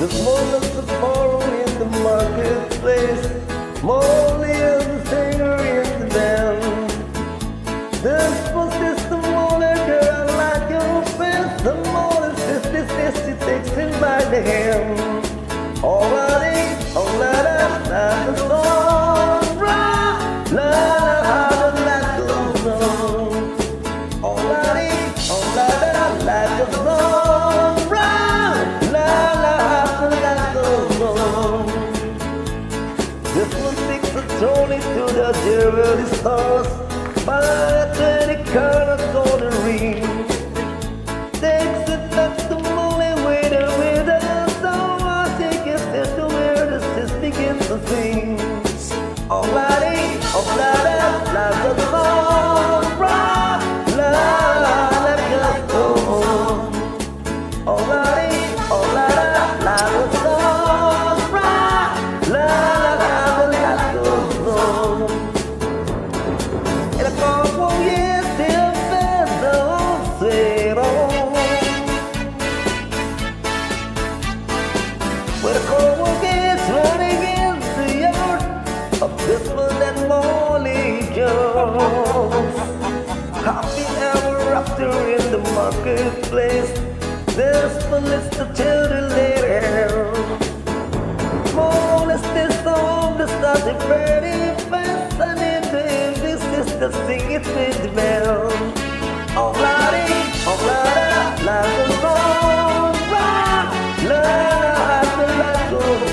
There's more to borrow in the marketplace. More lives the singer in the band. This was just the morning, girl, like your face. The morning, sister, sister, takes him by the hand. Alrighty, oh la la la, the song, a to the jewelry stores, buy a twenty carat golden of this one and Molly Jones. Happy ever after in the marketplace. This one is the children later. More is this song that started pretty fast and in the this is the sing it with the bell. Right, la la la la goes on. La song, right, la la la la goes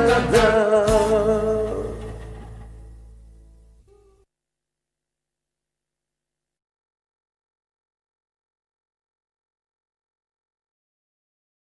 If you